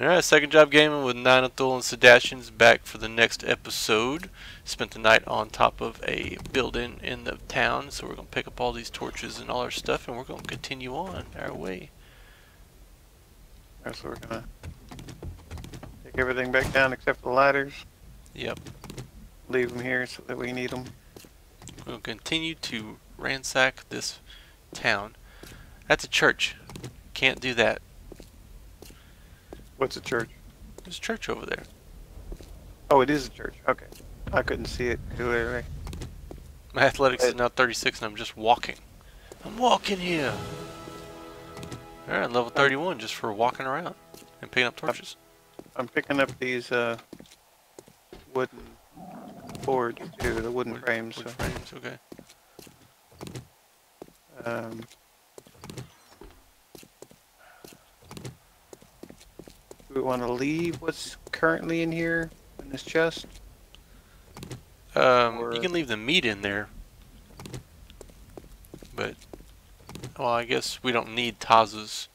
Alright, second job gaming with Ninathul and Sedations back for the next episode. Spent the night on top of a building in the town, so we're going to pick up all these torches and all our stuff and we're going to continue on our way. That's what we're gonna take everything back down except the ladders. Yep. Leave them here so that we need them. We'll continue to ransack this town. That's a church. Can't do that. What's a church? There's a church over there. Oh, it is a church. Okay. I couldn't see it clearly. My athletics is now 36 and I'm just walking. I'm walking here. Alright, level 31 just for walking around and picking up torches. I'm picking up these uh, wooden boards too, the wooden Wood- frames. wood So, frames, okay. um, do we want to leave what's currently in here in this chest? Um, Or- you can leave the meat in there. But, well, I guess we don't need Taz's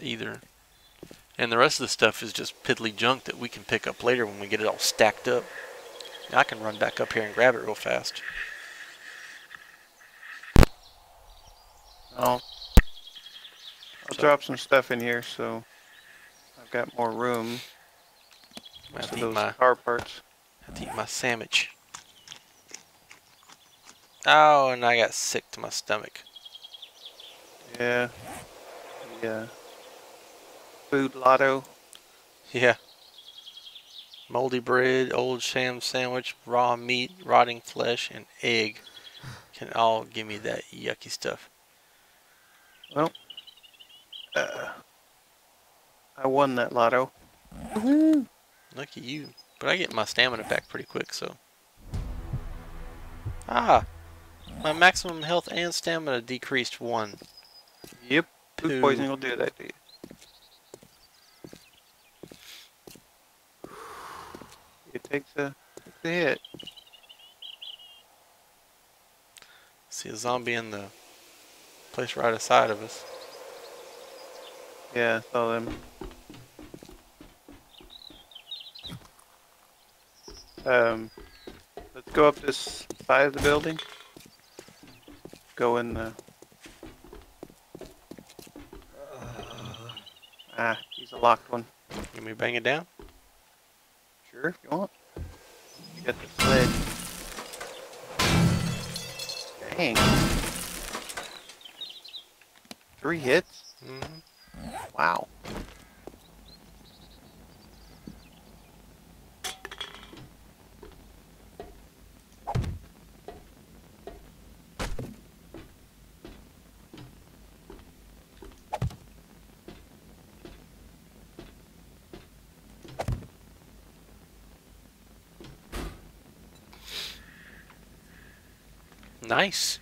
either. And the rest of the stuff is just piddly junk that we can pick up later when we get it all stacked up. I can run back up here and grab it real fast. I'll, I'll So- drop some stuff in here so I've got more room. I have to eat my, car parts. have to eat my sandwich. Oh, and I got sick to my stomach. Yeah. Yeah. Food lotto. Yeah. Moldy bread, old sham sandwich, raw meat, rotting flesh, and egg can all give me that yucky stuff. Well, uh, I won that lotto. Look at you. But I get my stamina back pretty quick, so. Ah! My maximum health and stamina decreased one. Yep. Food poisoning will do that to you. It takes a, takes a hit. See a zombie in the place right aside of us. Yeah, so them. Um, let's go up this side of the building. Go in the. Ah, he's a locked one. Can we bang it down? Sure, if you want. You got the sled. Dang. Three hits? hmm Wow. Nice.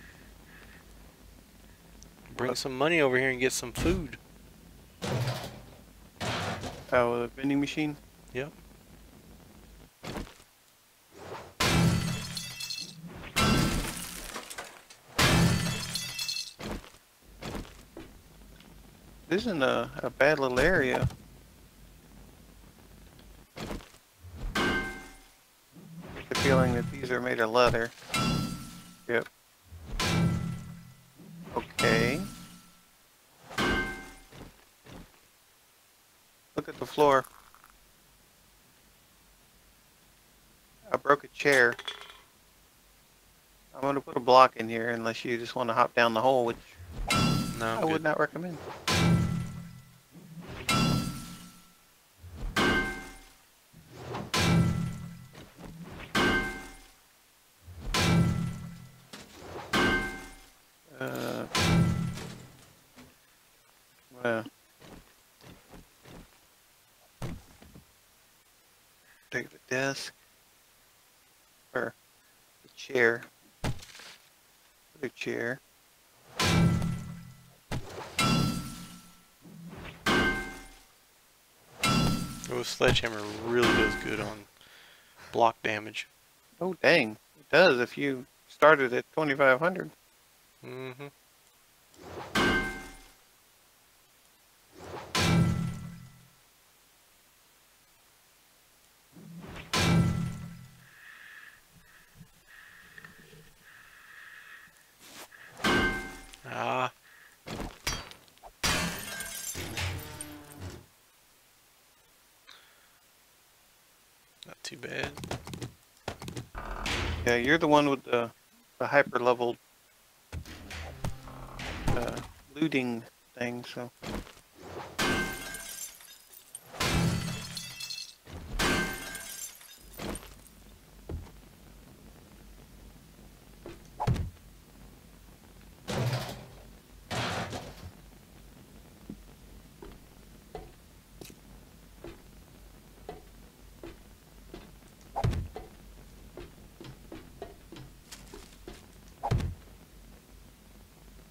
Bring some money over here and get some food. Oh, the vending machine? Yep. This isn't a, a bad little area. The feeling that these are made of leather. Yep. Floor. I broke a chair. I'm gonna put a block in here unless you just want to hop down the hole, which No, I'm I good. would not recommend. Chair. The chair. Oh, sledgehammer really does good on block damage. Oh dang, it does if you started at 2500. Mm-hmm. Yeah, you're the one with the, the hyper leveled uh, looting thing, so.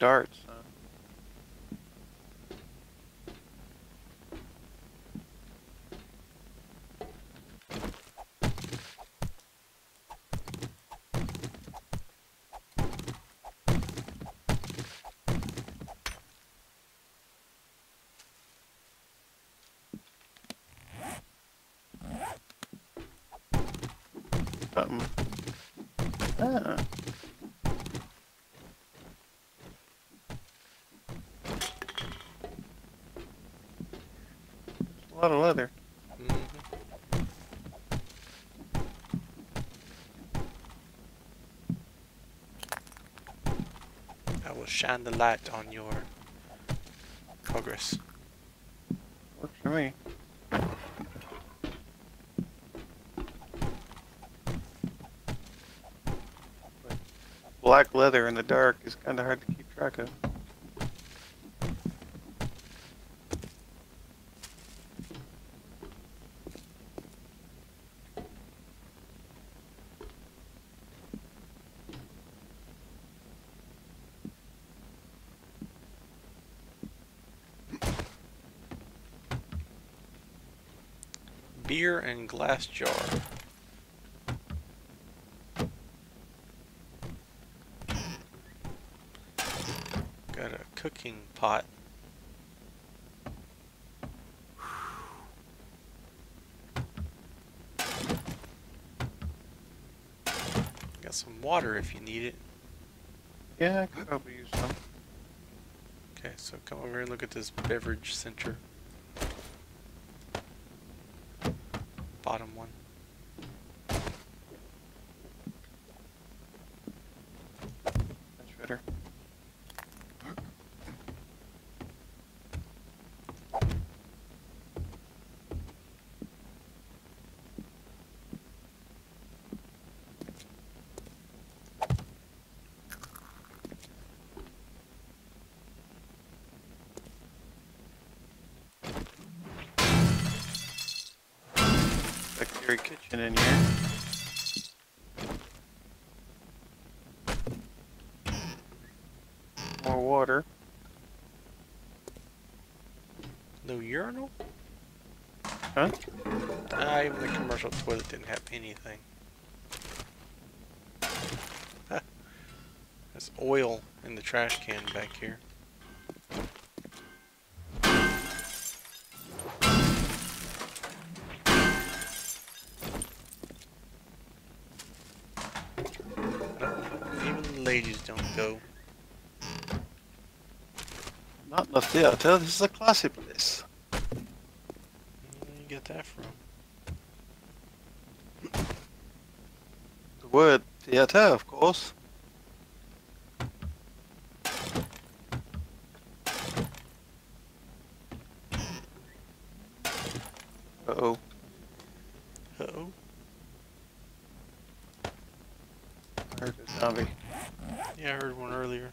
Darts. Huh? Something. Ah. A lot of leather. Mhm. I will shine the light on your progress. Works for me. Black leather in the dark is kind of hard to keep track of. Beer and glass jar. Got a cooking pot. Got some water if you need it. Yeah, I could probably use some. Okay, so come over here and look at this beverage center. Bottom one. That's better. Secondary kitchen in here. More water. No urinal? Huh? Ah, even the commercial toilet didn't have anything. There's oil in the trash can back here. Not the theater. This is a classy place. Where do you get that from? The word theater, of course. Uh oh. Uh-oh. I heard a zombie. Yeah, I heard one earlier.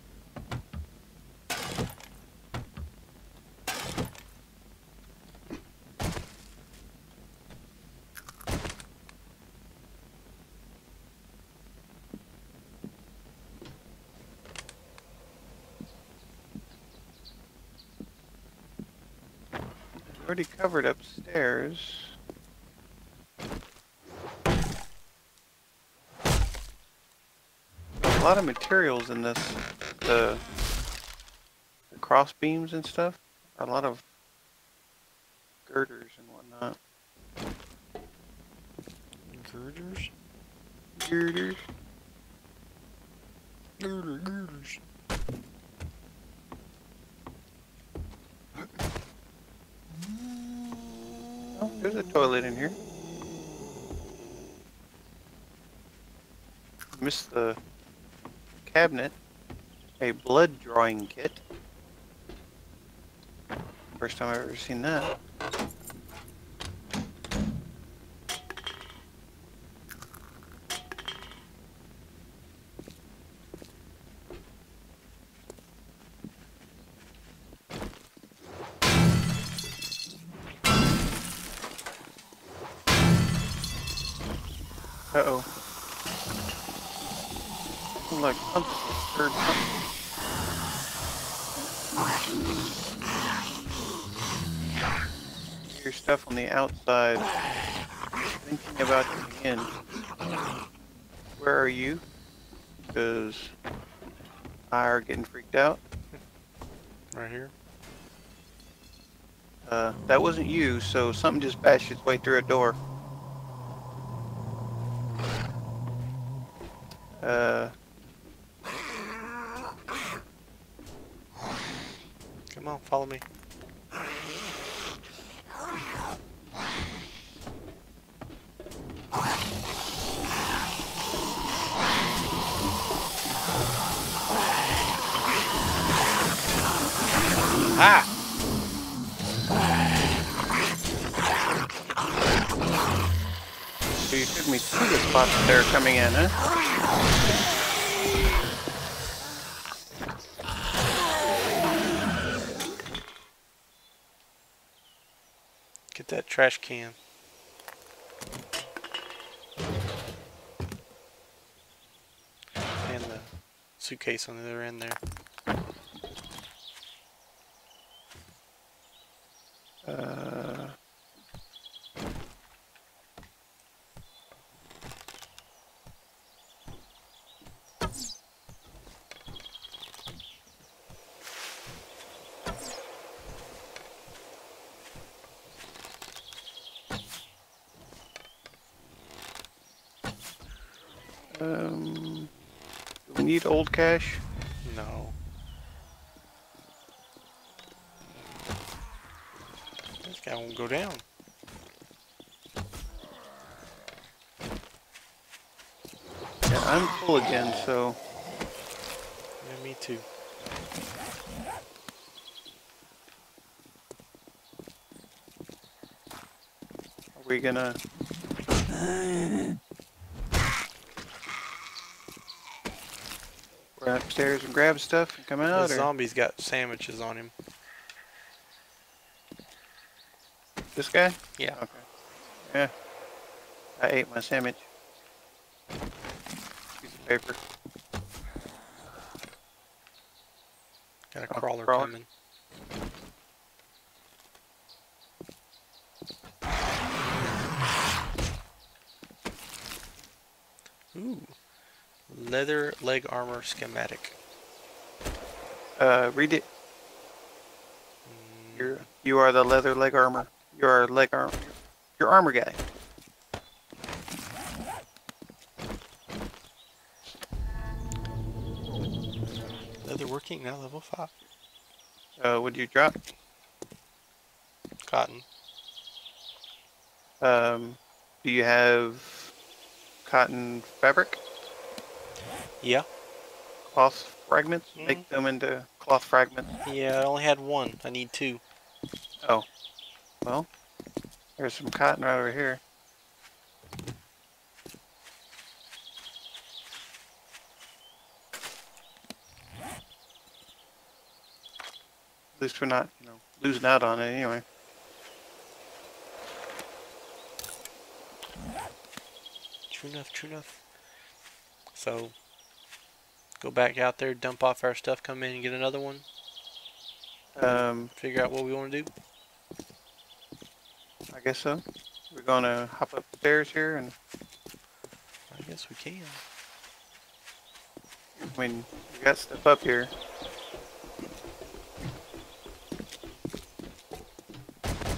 Already covered upstairs. A lot of materials in this. The, the cross beams and stuff. A lot of girders and whatnot. Girders? Girders. Girder, girders. Oh, there's a toilet in here. The cabinet. A blood drawing kit. First time I've ever seen that. Uh Like something heard something. Your stuff on the outside. Thinking about the in. Where are you? Because I are getting freaked out. Right here. Uh, that wasn't you, so something just bashed its way through a door. Uh, Come on, follow me. Ah! so you took me to the spot that they're coming in, huh? Get that trash can. And the suitcase on the other end there. Need old cash? No. This guy won't go down. Yeah, I'm full again, so Yeah, me too. are we gonna? Run upstairs and grab stuff and come The out, or zombie's got sandwiches on him. this guy? Yeah. Okay. Yeah. I ate my sandwich. Piece of paper. Got a Oh, crawler crawler. coming. Ooh. Leather leg armor schematic. Uh, read it. Mm, You're, you are the leather leg armor. You are leg armor. You're armor guy. Leather working now level 5. Uh, would you drop? Cotton. Um, do you have cotton fabric? Yeah. Cloth fragments? Mm-hmm. Make them into cloth fragments. Yeah, I only had one. I need two. Oh. Well, there's some cotton right over here. At least we're not, you know, losing out on it anyway. True enough, true enough. So, go back out there, dump off our stuff, come in and get another one. Um, Figure out what we want to do. I guess so. We're gonna hop upstairs here, and I guess we can. I mean, we got stuff up here.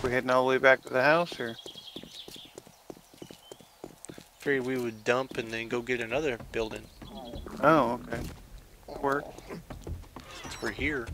We heading all the way back to the house, or Figured we would dump and then go get another building oh, okay, since we're here.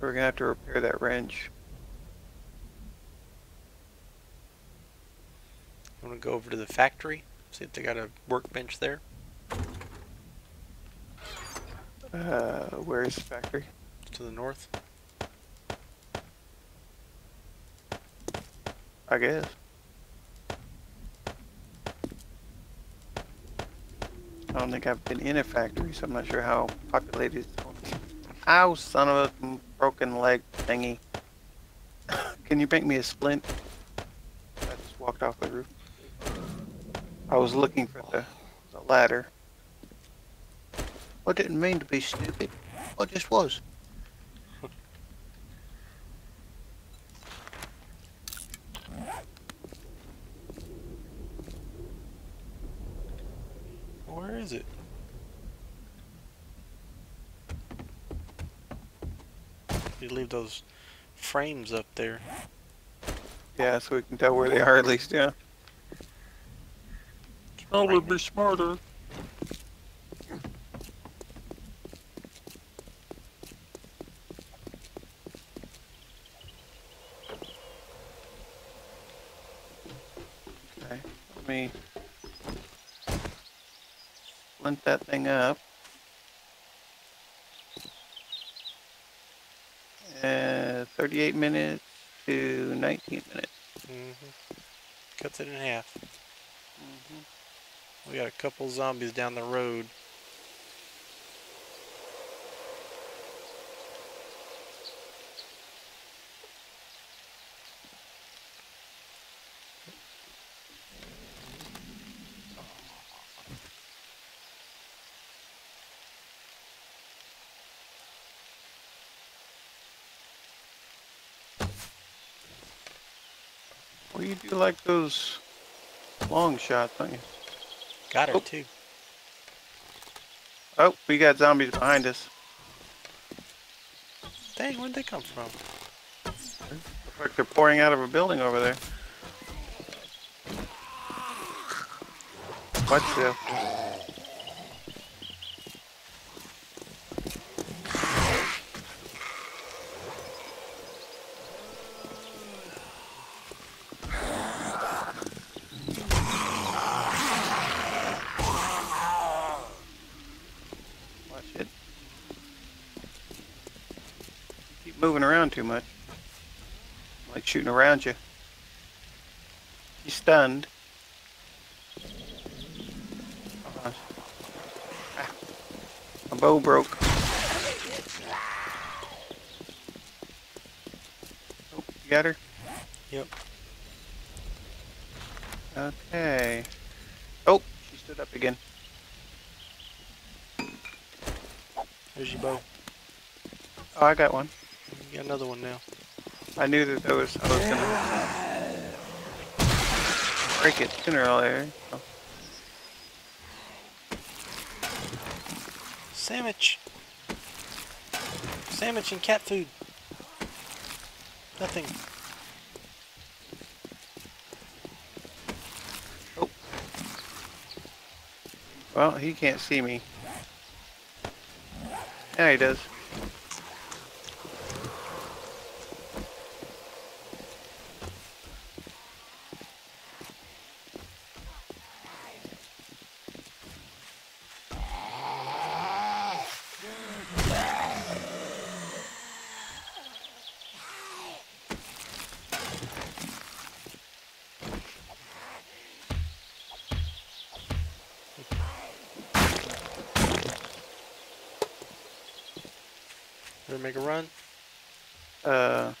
We're gonna have to repair that wrench. Go over to the factory, see if they got a workbench there. Uh, where's the factory? To the north. I guess. I don't think I've been in a factory, so I'm not sure how populated it's going to be. Ow, son of a broken leg thingy. Can you make me a splint? I just walked off the roof. I was looking for the, the ladder. I didn't mean to be stupid. I just was. Where is it? You leave those frames up there. Yeah, so we can tell where they are at least, yeah. I would be smarter. Okay, let me splint that thing up. Uh, 38 minutes to 19 minutes. Mm -hmm. Cuts it in half. We got a couple zombies down the road. Well, you do like those long shots, don't you? Got her Oh. too. Oh, we got zombies behind us. Dang, where'd they come from? Looks like they're pouring out of a building over there. Watch this. Watch it. Keep moving around too much. Like shooting around you. He's stunned. Hold. Ah. My bow broke. Oh, you got her? Yep. Okay. Oh, she stood up again. There's your bow. Oh, I got one. Got another one now. I knew that there was. I was gonna break it sooner or later. so. Sandwich. Sandwich and cat food. Nothing. Oh. Well, he can't see me. Yeah, he does. Ready to make a run Uh,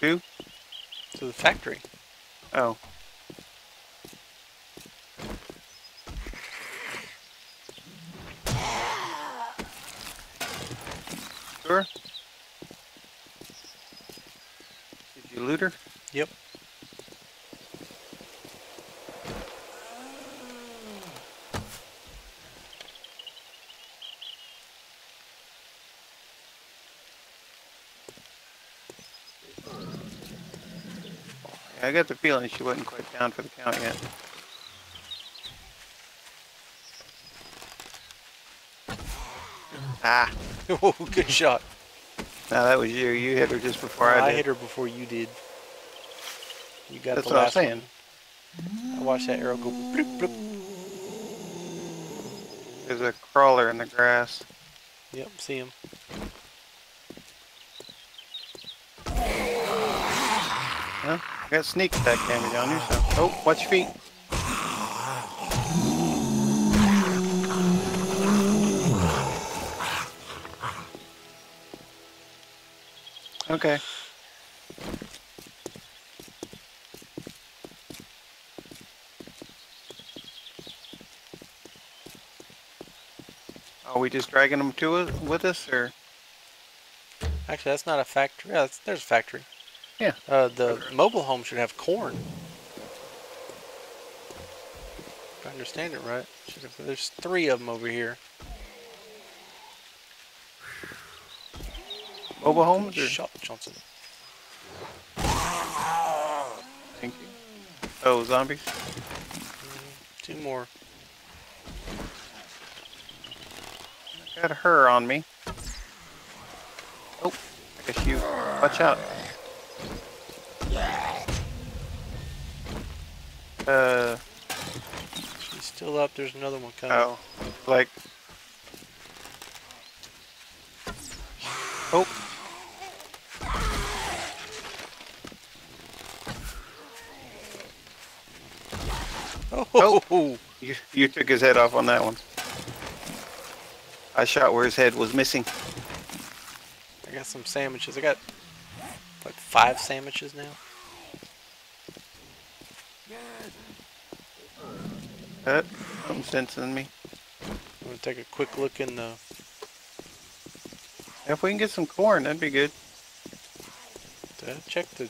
two? to the factory. Oh. Sure. Did you loot her? Yep. Yeah, I got the feeling she wasn't quite down for the count yet. Ah, oh, good shot. No, that was you. You hit her just before I, I did. hit her before you did. You got That's the what I'm last saying. one. I watched that arrow go bloop, bloop. There's a crawler in the grass. Yep, see him. Well, I got sneak attack damage on you, so. Oh, watch your feet. Okay. Are we just dragging them to us with us, or? Actually, that's not a factory. Yeah, there's a factory. Yeah. Uh, the mobile home should have corn. If I understand it right. Should have, there's three of them over here. Mobile homes, or? Shot Johnson. Thank you. Oh, zombies? Two more. Got her on me. Oh, I guess you. Watch out. Uh, She's still up. There's another one coming. oh. Like. Oh, Oh, you, you took his head off on that one. I shot where his head was missing. I got some sandwiches. I got like five sandwiches now. Uh, something sensing me. I'm gonna take a quick look in the. If we can get some corn, that'd be good. Did I check the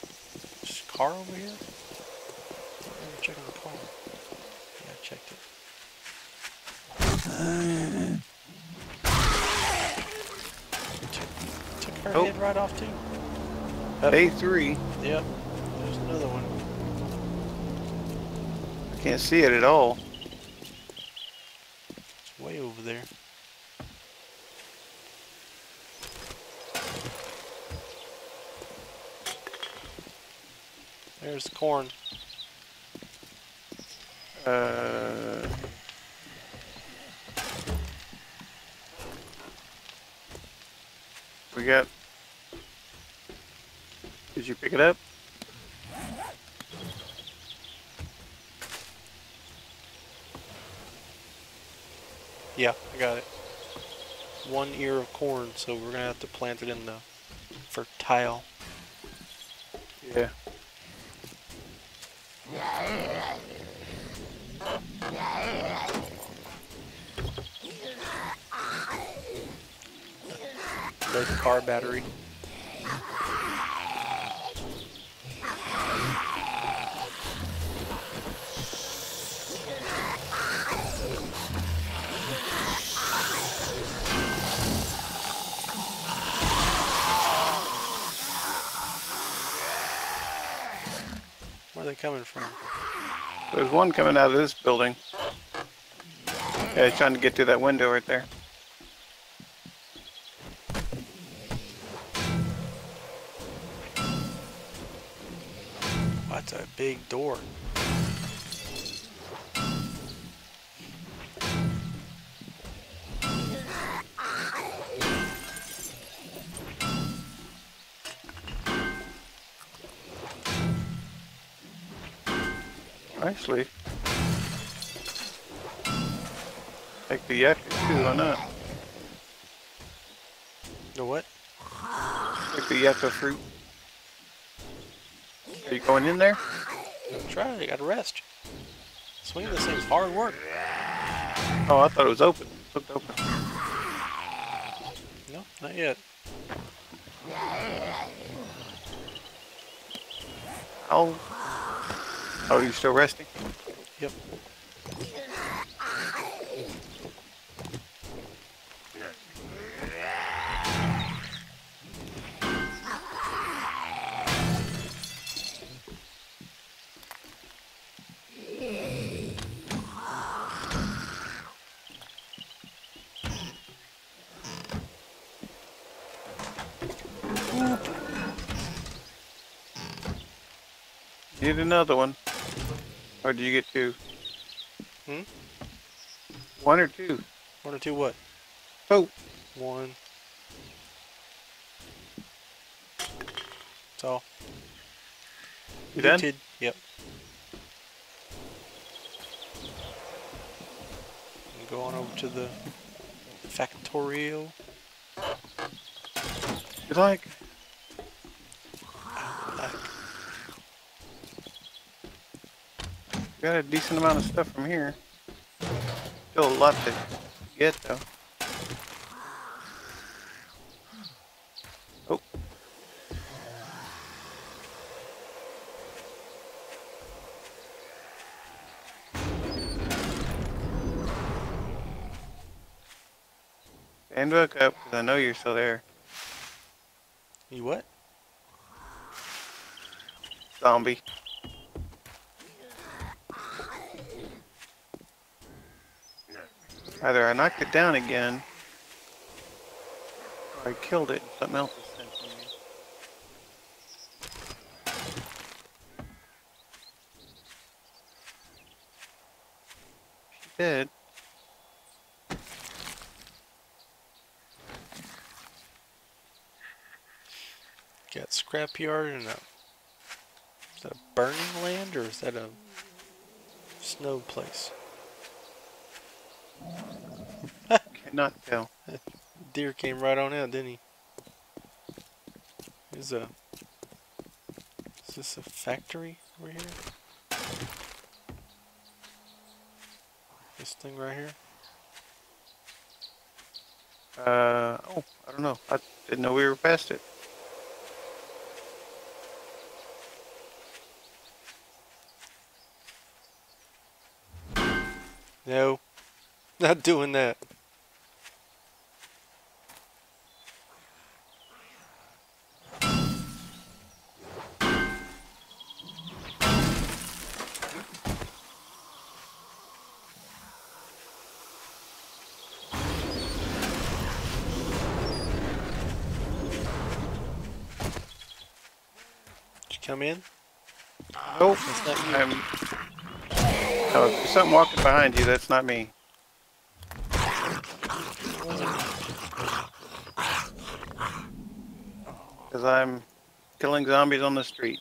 car over here? I'm checking the car. Yeah, I checked it. Took, took her Oh. head right off too. Day three. Yep. There's another one. I can't see it at all. Over there. There's the corn. Uh, we got. Did you pick it up? Yeah, I got it. One ear of corn, so we're gonna have to plant it in the fertile. Yeah. The car battery. They coming from? There's one coming out of this building. Yeah, he's trying to get through that window right there. That's a big door. The fruit. Are you going in there? Try it. You gotta rest. Swinging this thing's hard work. Oh, I thought it was open. Looked open. No, not yet. Oh. Oh, you still resting? Yep. Need another one. Or do you get two? Hmm? One or two? One or two what? Oh, One. That's all. you done? Yep. I'm going over to the factorio. You like? Got a decent amount of stuff from here. Still a lot to get though. Oh. Stand back up, because I know you're still there. You what? Zombie. Either I knocked it down again, or I killed it something else is sensing me. She did. Got scrapyard and a. Is that a burning land or is that a snow place? Cannot tell. Deer came right on out, didn't he? Is a. Is this a factory over here? This thing right here? Uh, oh, I don't know. I didn't know we were past it. No, not doing that. Did you come in? Nope. That's not you. I'm. Oh, if there's something walking behind you, that's not me. Because I'm killing zombies on the street.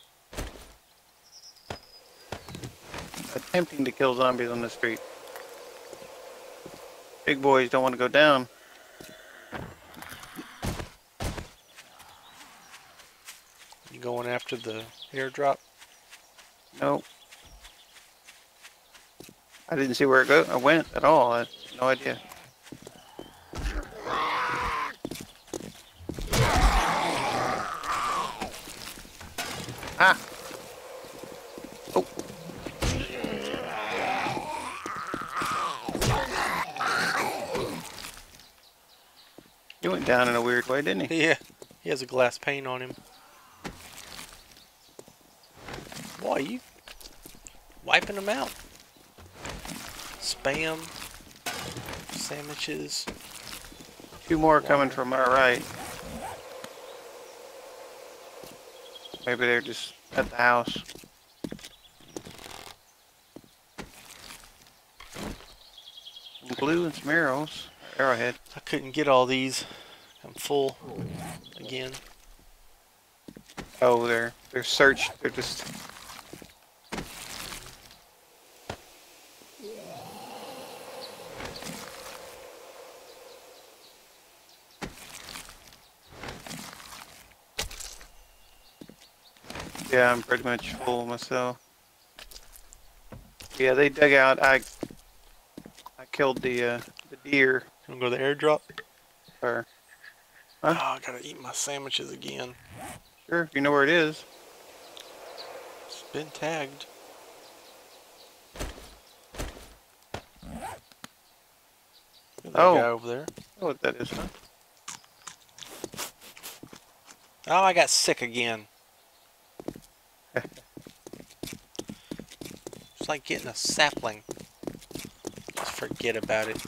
Attempting to kill zombies on the street. Big boys don't want to go down. You going after the airdrop? Nope. I didn't see where it go. I went at all. I had no idea. Ah. Oh. He went down in a weird way, didn't he? Yeah, he has a glass pane on him. Boy, you wiping them out. Spam, sandwiches. Two more coming from our right. Maybe they're just at the house. Glue and some arrows. Arrowhead. I couldn't get all these. I'm full again. Oh, they're they're searched. They're just. Yeah, I'm pretty much full myself. Yeah, they dug out. I I killed the uh, the deer. You wanna go to the airdrop? Or Oh, I gotta eat my sandwiches again. sure, if you know where it is. It's been tagged. There's Oh. guy over there. What that is, huh? Oh, I got sick again. Like getting a sapling. Just forget about it.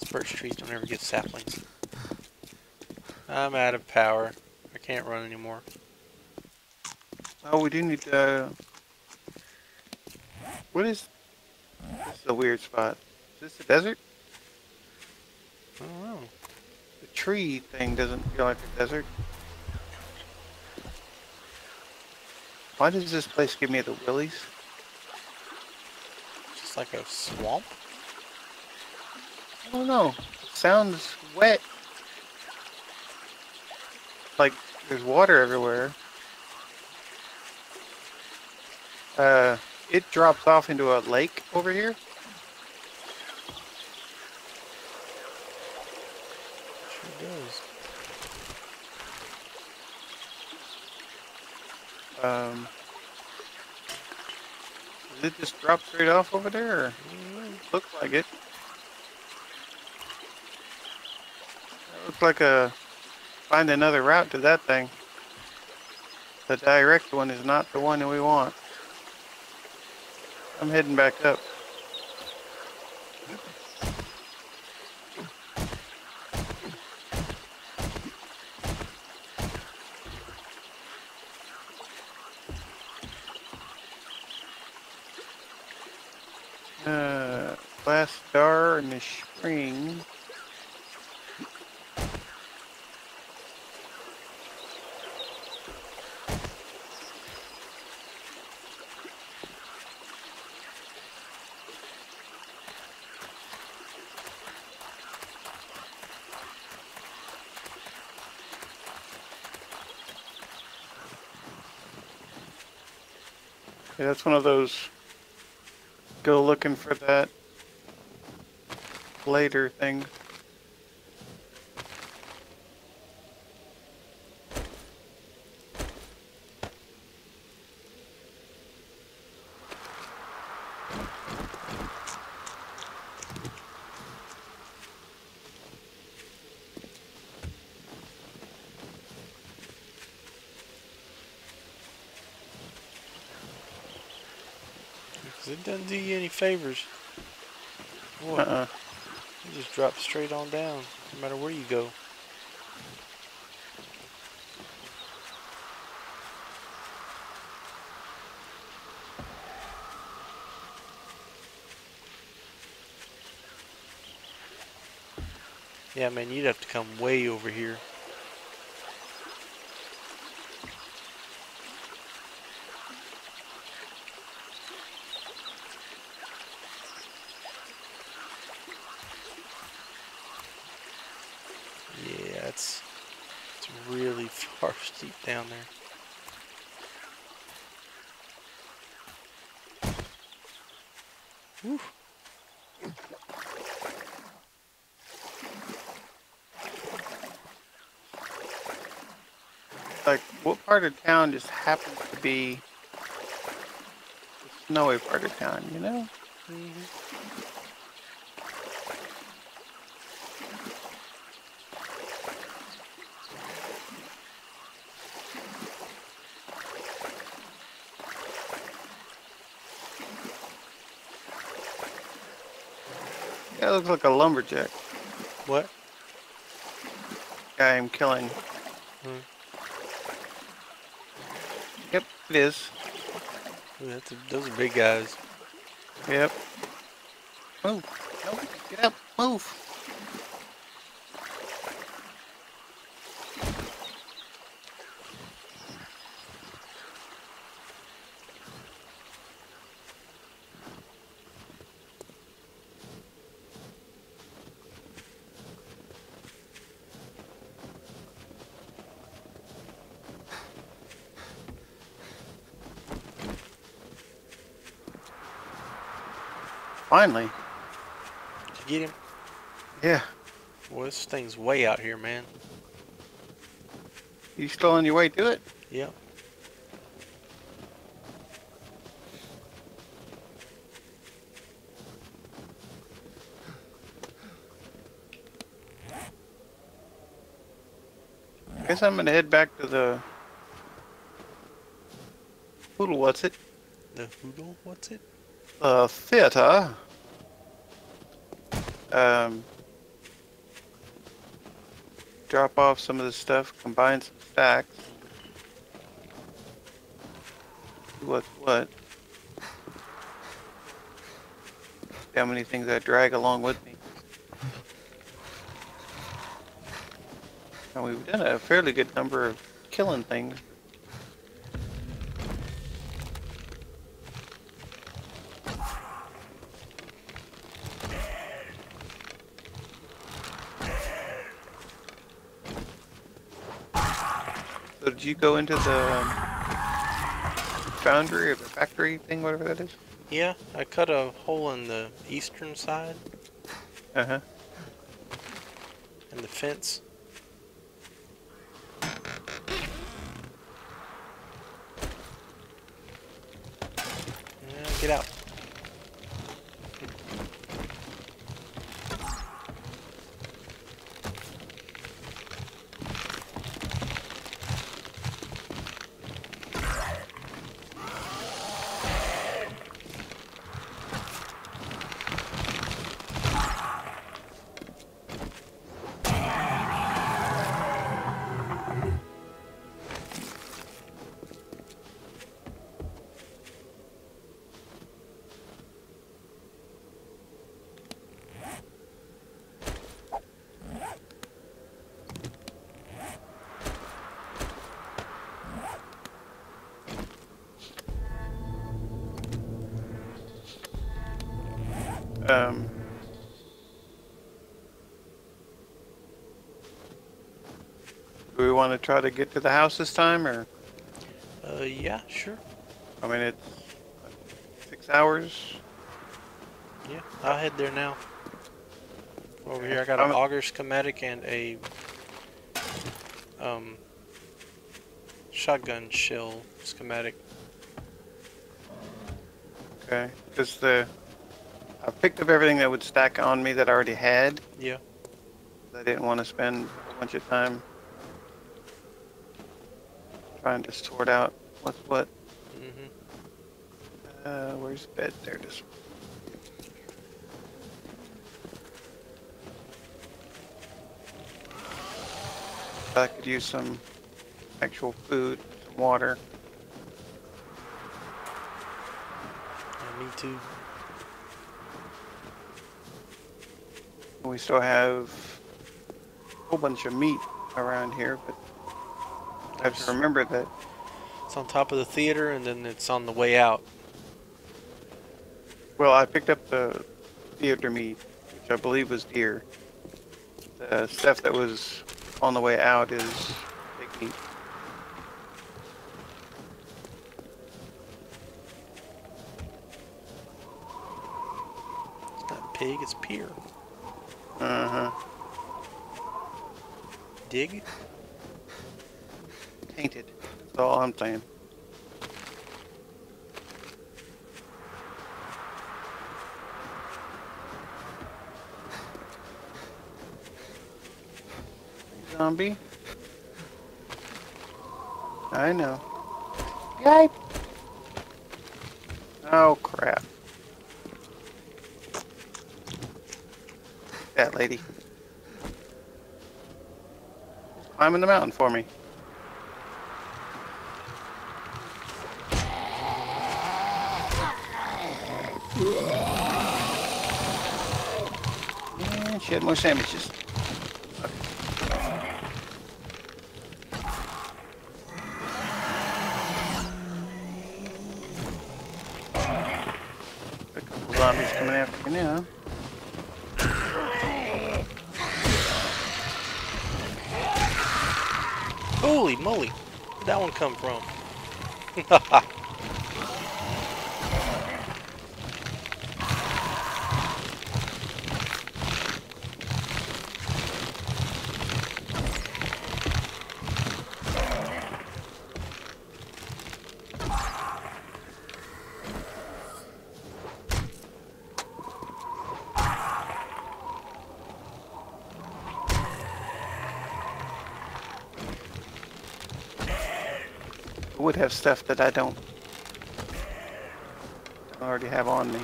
These birch trees don't ever get saplings. I'm out of power. I can't run anymore. Oh, we do need to What is... This is a weird spot. Is this a desert? I don't know. The tree thing doesn't feel like a desert. Why does this place give me the willies? Like a swamp. I don't know. It sounds wet. Like there's water everywhere. Uh, it drops off into a lake over here. Sure does. Um, it just drop straight off over there? Looks like it. That looks like a find another route to that thing. The direct one is not the one that we want. I'm heading back up. Uh, last star in the spring. That's one of those go looking for that later thing. Because it doesn't do you any favors. Boy, Uh-uh. it just drop straight on down, no matter where you go. Yeah, man, you'd have to come way over here. Yeah, it's it's really far steep down there. Whew. Like, what part of town just happens to be the snowy part of town, you know? Yeah, it looks like a lumberjack What? guy I'm killing. Hmm. Yep, it is. Ooh, that's a, those are big guys. Yep. Move. No, get up. Move. Finally. Did you get him? Yeah. Well, this thing's way out here, man. You still on your way to it? Yep. Guess I'm gonna head back to the Poodle, what's it? The hoodle? What's it? Uh, theater. Um, drop off some of the stuff, combine some stacks. What? What? how many things I drag along with me. And we've done a fairly good number of killing things. You go into the um, foundry or the factory thing, whatever that is? Yeah, I cut a hole in the eastern side Uh huh. in the fence. Yeah, get out. Want to try to get to the house this time, or Uh, yeah, sure. I mean it's six hours? Yeah, I'll head there now. Over here, I got an I'm- auger schematic and a um, shotgun shell schematic. Okay, because the I picked up everything that would stack on me that I already had. Yeah. I didn't want to spend a bunch of time trying to sort out what's what. hmm Uh, where's the bed? There it is. I could use some actual food, some water. Yeah, me too. We still have a whole bunch of meat around here, but I have to remember that It's on top of the theater, and then it's on the way out. Well, I picked up the theater meat, which I believe was deer. The stuff that was on the way out is big meat. It's not pig, it's pier. Uh huh. Dig? Tainted. That's all I'm saying. Zombie. I know. Yipe. Oh crap. That lady. Climbing the mountain for me. She had more sandwiches. Zombies coming after me now. Holy moly! Where'd that one come from? stuff that I don't already have on me.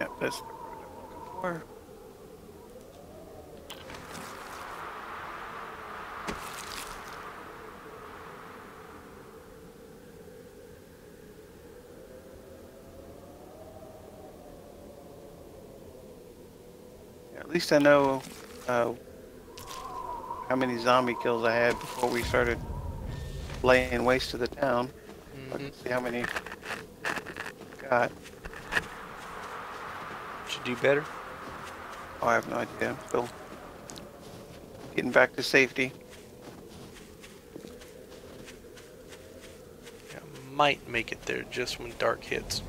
Yep, that's road I'm looking for. At least I know uh, how many zombie kills I had before we started laying waste to the town. I Mhm. can see how many got. Should do better. Oh, I have no idea. I'm still getting back to safety. Might make it there just when dark hits.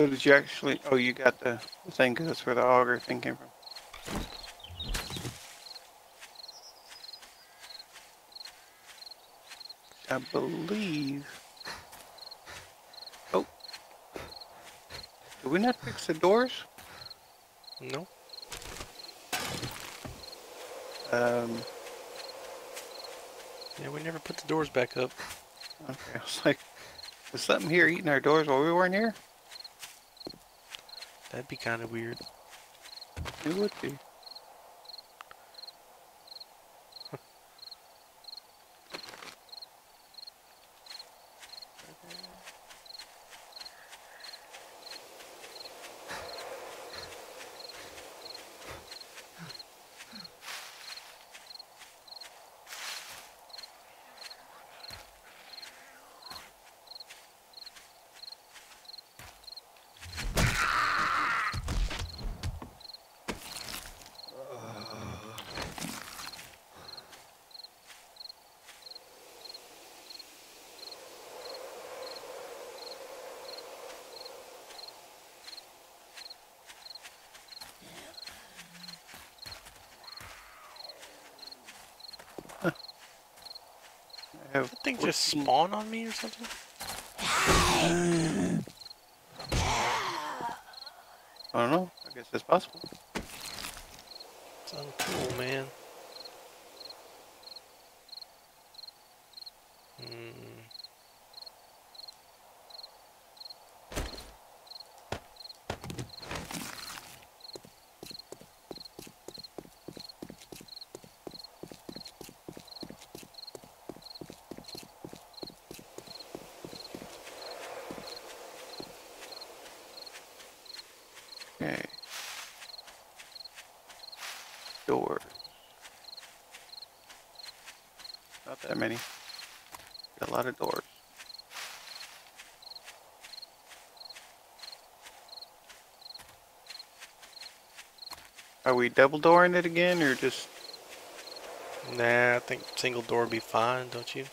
So did you actually? Oh, you got the thing because that's where the auger thing came from. I believe. Oh. Did we not fix the doors? No. Um. Yeah, we never put the doors back up. Okay. I was like, was something here eating our doors while we weren't here? That'd be kind of weird. It would be. I have That thing just spawn on me or something? I don't know. I guess it's possible. It's uncool, man. Hmm. Okay. Doors. Not that many. Got a lot of doors. Are we double dooring it again or just Nah, I think single door would be fine, don't you?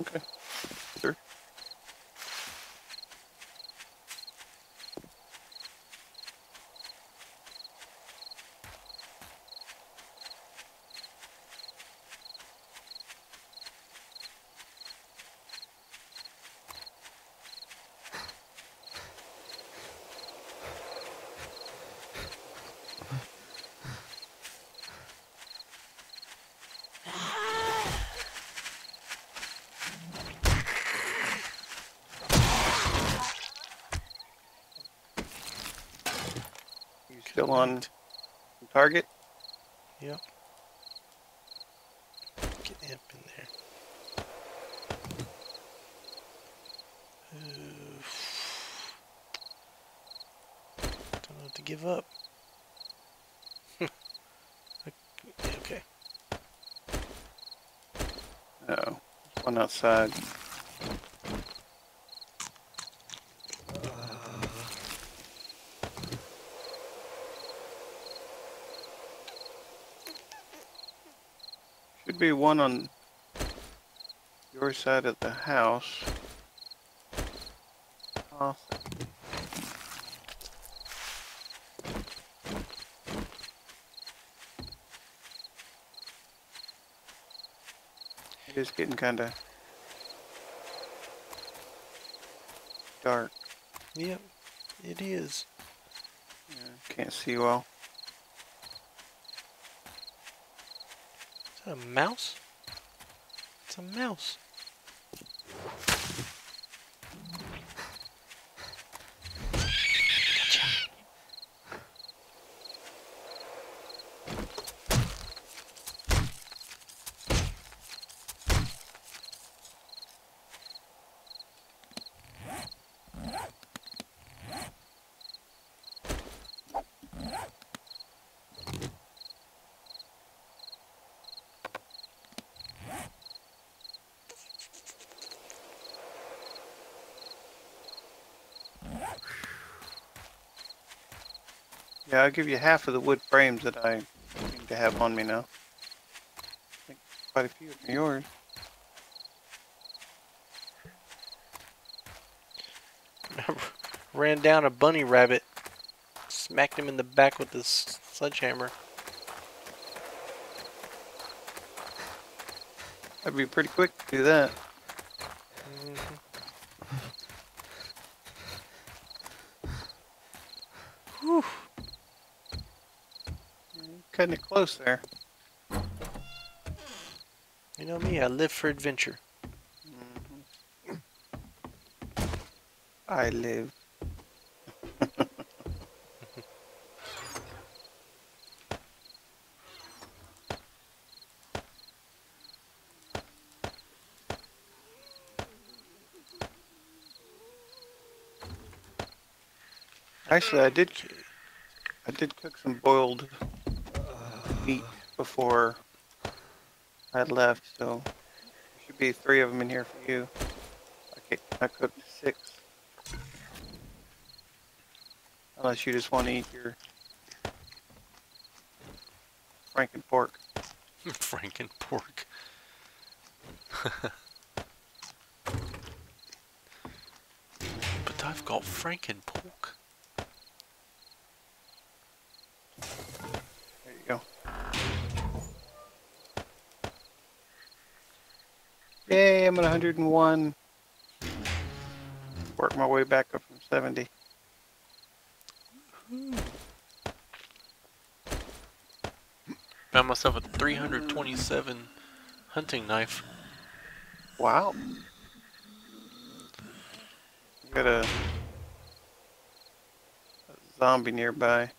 okay? Sure. Still target? Yep. Get imp in there. Oof. Don't know to give up. okay. No. one outside. Be one on your side of the house. Awesome. It is getting kind of dark. Yep, it is. Yeah, can't see well. Is that a mouse? It's a mouse. Yeah, I'll give you half of the wood frames that I seem to have on me now. I think quite a few of yours. Ran down a bunny rabbit, smacked him in the back with this sledgehammer. That'd be pretty quick to do that. Cutting it close there. You know me, I live for adventure. Mm-hmm. I live. Actually, I did. I did cook some boiled meat before I left, so there should be three of them in here for you. Ca- I cooked six. Unless you just want to eat your Franken pork. Franken pork. but I've got Franken pork. There you go. Yay, I'm at 101. Work my way back up from 70. Found myself a 327 hunting knife. Wow. Got a, a zombie nearby.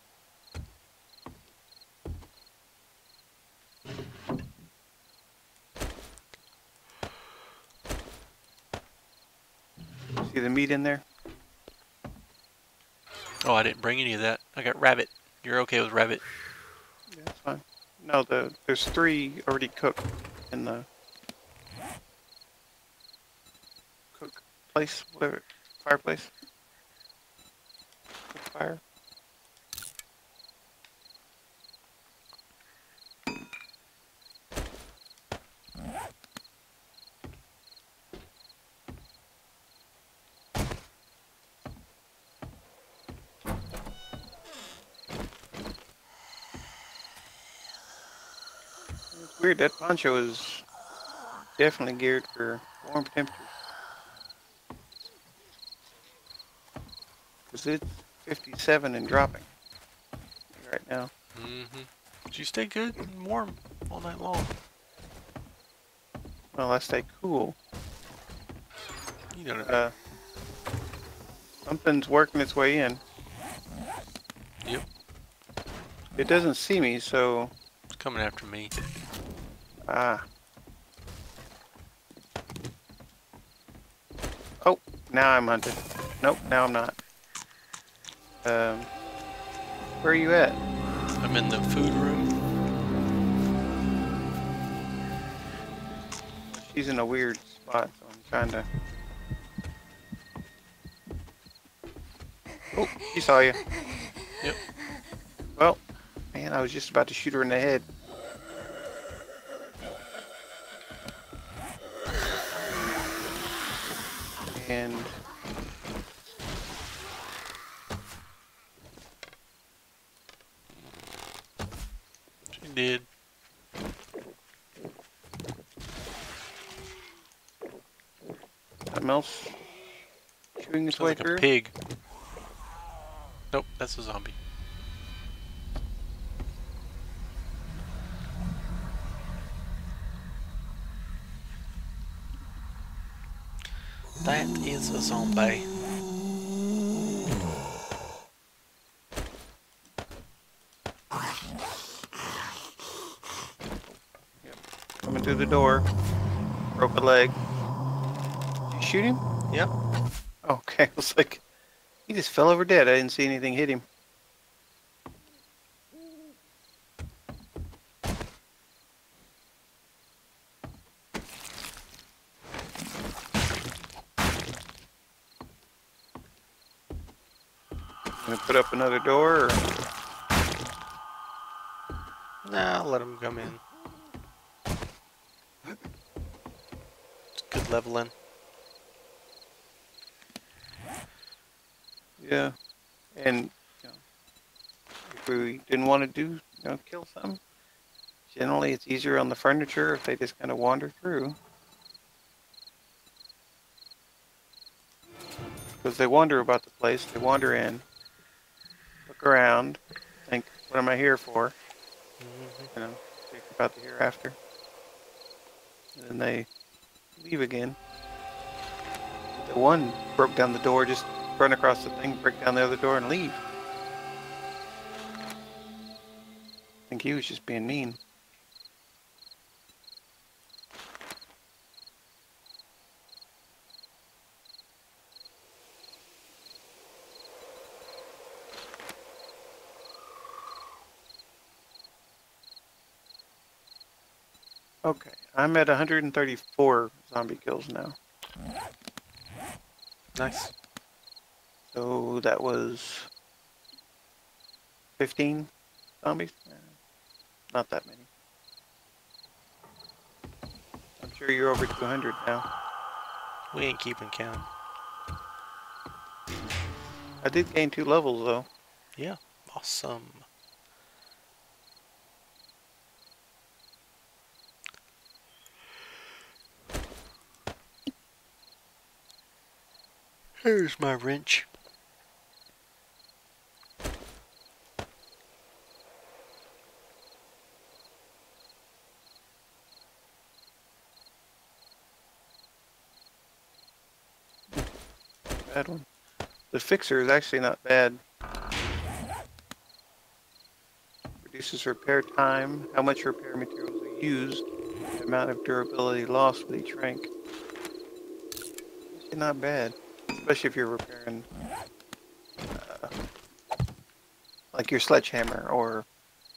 See the meat in there? Oh, I didn't bring any of that. I got rabbit. You're okay with rabbit? Yeah, that's fine. No, the there's three already cooked in the cook place, whatever, fireplace. Cook fire. Weird. That poncho is definitely geared for warm temperatures. Cause it's 57 and dropping right now. Mm-hmm. Did you stay good and warm all night long? Well, I stay cool. You know, Uh, something's working its way in. Yep. It doesn't see me, so it's coming after me. Ah. Oh, now I'm hunted. Nope, now I'm not. Um, where are you at? I'm in the food room. she's in a weird spot, so I'm trying to. Oh, she saw you. Yep. Well, man, I was just about to shoot her in the head. And She did. something else shooting its way like through. a pig. Nope, that's a zombie. That is a zombie. Coming through the door. Broke a leg. Did you shoot him? Yep. Okay, I was like, he just fell over dead. I didn't see anything hit him. Gonna put up another door. Or... Nah, I'll let him come in. It's good leveling. Yeah, and you know, if we didn't want to do, you know, kill some, generally it's easier on the furniture if they just kind of wander through. Because they wonder about the place, they wander in, look around, think, what am I here for? Mhm. You know, think about the hereafter. And then they leave again. The one broke down the door, just run across the thing, break down the other door, and leave. I think he was just being mean. Okay, I'm at 134 zombie kills now. Nice. So that was 15 zombies? Uh, Not that many. I'm sure you're over 200 now. We ain't keeping count. I did gain two levels though. Yeah. Awesome. Here's my wrench. Bad one. The fixer is actually not bad. Reduces repair time, how much repair materials are used, the amount of durability lost with each rank. Not bad, especially if you're repairing uh, like your sledgehammer or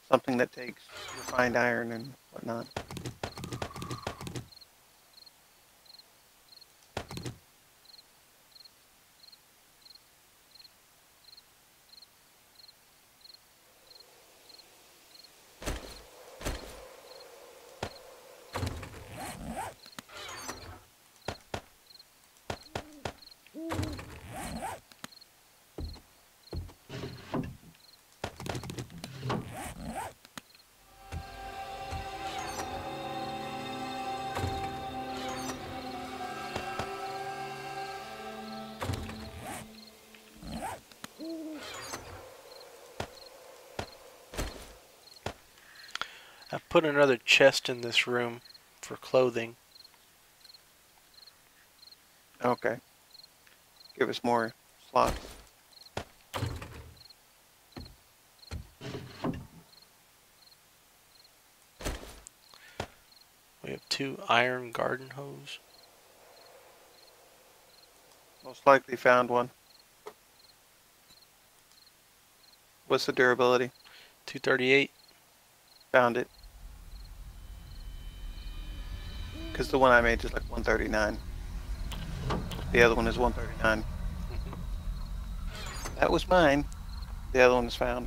something that takes refined iron and whatnot. I put another chest in this room for clothing. Okay. Give us more slots. We have two iron garden hoes. Most likely found one. What's the durability? 238. Found it. Because the one I made is like 139. The other one is 139. That was mine. The other one is found.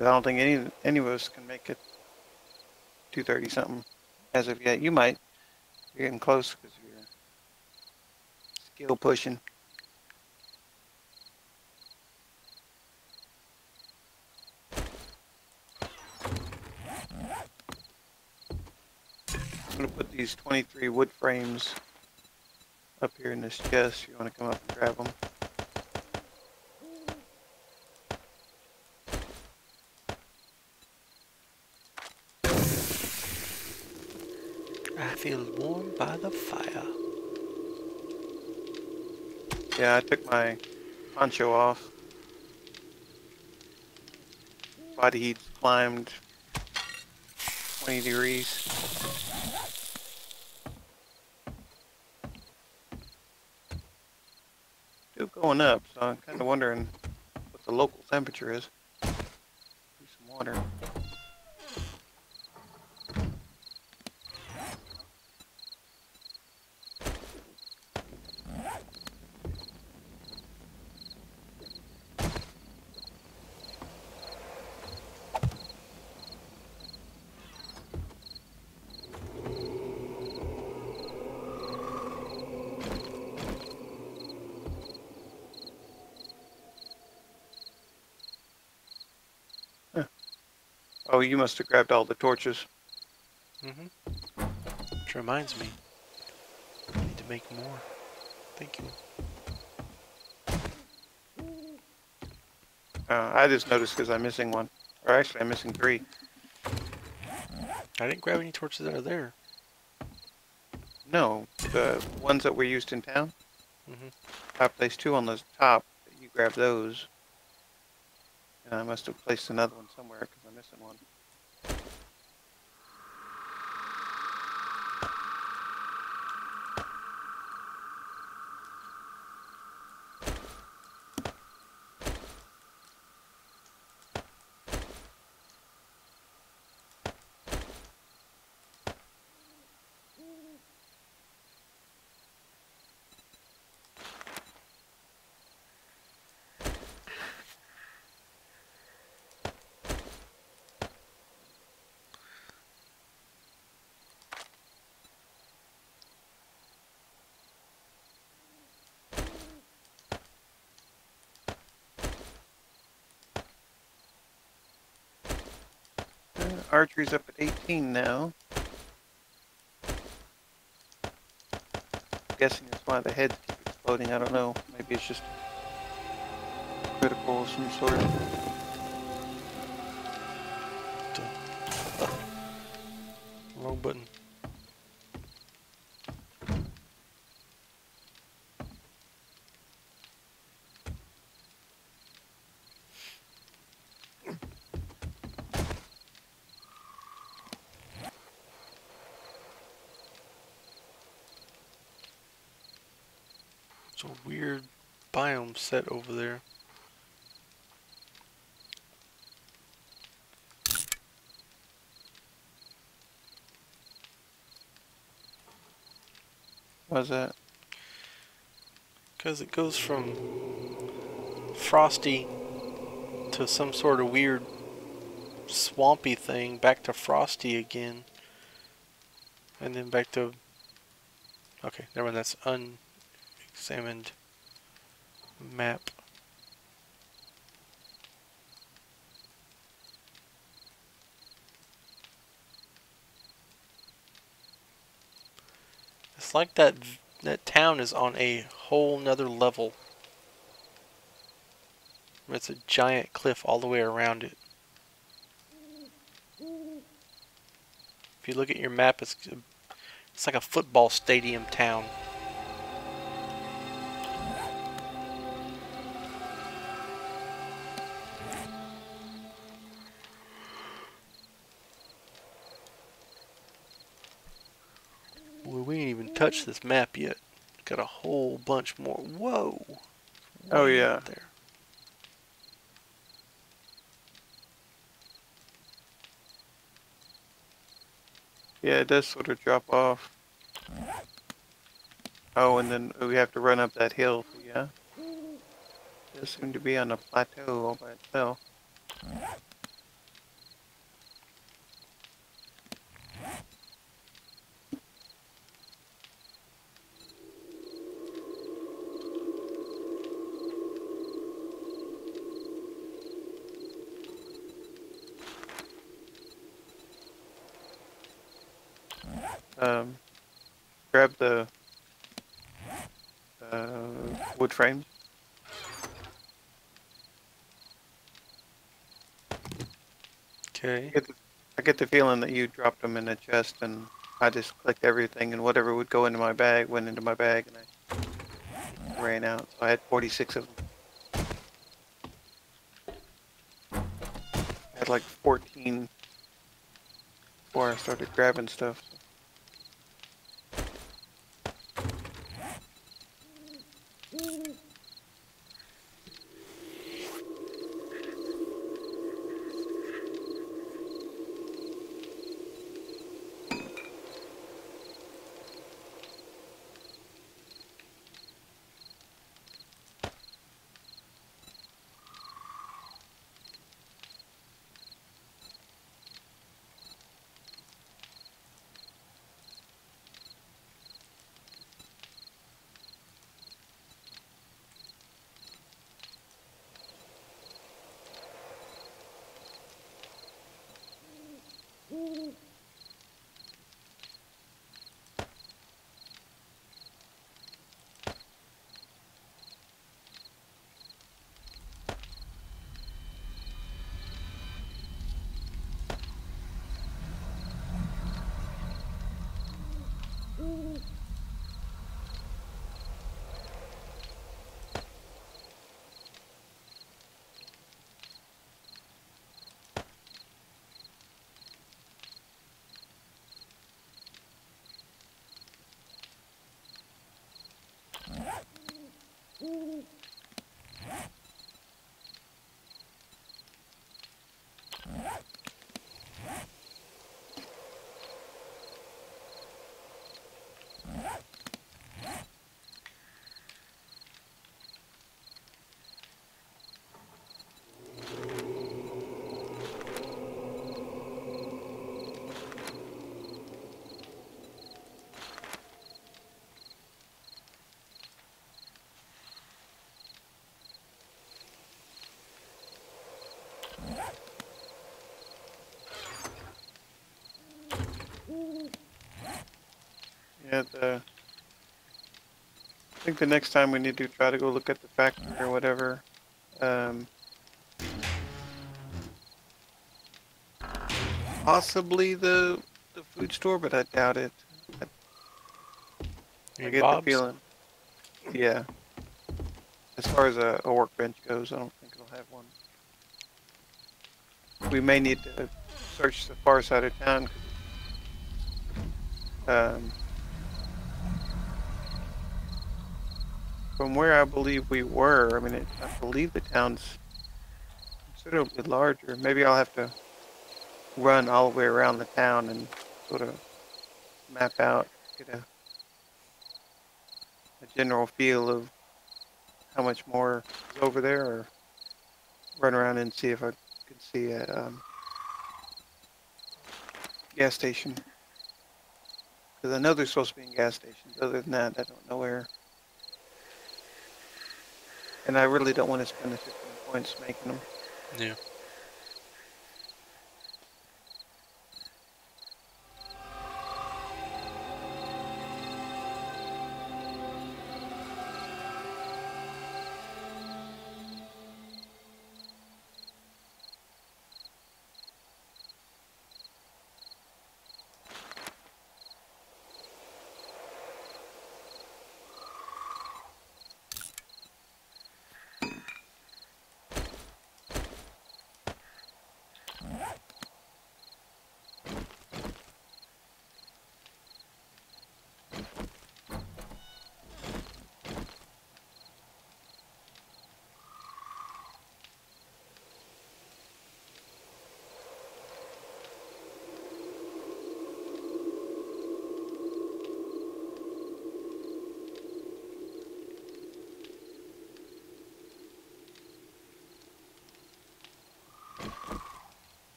I don't think any any of us can make it 230 something as of yet. You might. You're getting close because you're skill pushing. These 23 wood frames up here in this chest. You want to come up and grab them? I feel warm by the fire. Yeah, I took my poncho off. Body heat's climbed 20 degrees. Going up, so I'm kind of wondering what the local temperature is. Need some water. Oh, you must have grabbed all the torches. Mm-hmm. Which reminds me, I need to make more. Thank you. Uh, I just noticed because I'm missing one. Or actually, I'm missing three. I didn't grab any torches that are there. No, the ones that were used in town. Mhm. I placed two on the top. You grabbed those. And I must have placed another one somewhere archery's up at 18 now. I'm guessing that's why the heads keep exploding. I don't know. Maybe it's just critical of some sort. Set over there. Why's that? Because it goes from frosty to some sort of weird swampy thing, back to frosty again, and then back to. Okay, never mind. That's unexamined map. It's like that that town is on a whole nother level. It's a giant cliff all the way around it. If you look at your map, it's it's like a football stadium town. Touched this map yet. Got a whole bunch more. Whoa. Oh, yeah. There. Yeah, it does sort of drop off. Oh, and then we have to run up that hill, yeah? It does seem to be on a plateau all by itself. Um, grab the uh, wood frames. Okay. I get, the, I that you dropped them in a chest and I just clicked everything and whatever would go into my bag went into my bag and I ran out. So I had 46 of them. I had like 14 before I started grabbing stuff. Ooh. Yeah, the. I think the next time we need to try to go look at the factory or whatever. Um, possibly the the food store, but I doubt it. I, I get Bob's? the feeling. Yeah. As far as a, a workbench goes, I don't think it'll have one. We may need to search the far side of town. 'cause, Um, from where I believe we were, I mean, it, I believe the town's considerably larger. Maybe I'll have to run all the way around the town and sort of map out, get a, a general feel of how much more is over there, or run around and see if I can see a um, gas station. Because I know there's supposed to be gas stations. Other than that, I don't know where. And I really don't want to spend the 15 points making them. Yeah.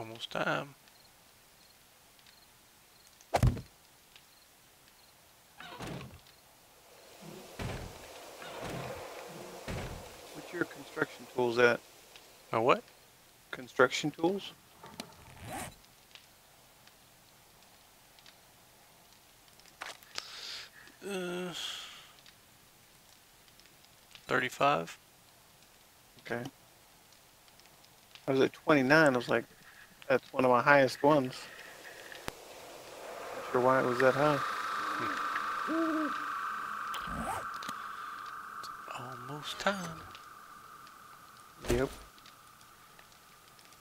Almost time. What's your construction tools at? My what? Construction tools? Uh, 35. Okay. I was at 29. I was like, that's one of my highest ones. Not sure why it was that high. Almost time. Yep.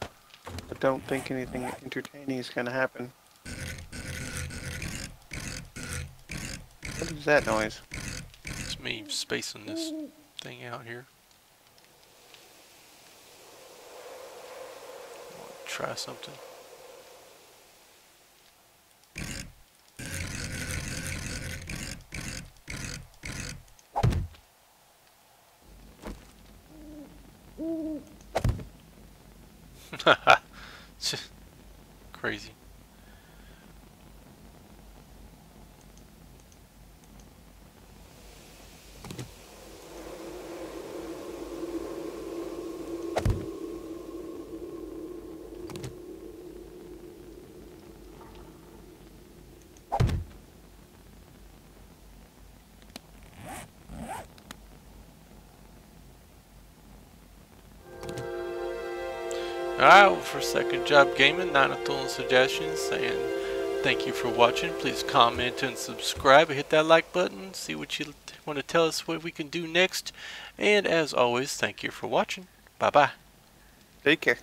I don't think anything entertaining is going to happen. What is that noise? It's me spacing this thing out here. Try something. Alright, well, for Second Job Gaming, Ninethul and Suggestions saying thank you for watching. Please comment and subscribe. Hit that like button. See what you want to tell us what we can do next. And as always, thank you for watching. Bye bye. Take care.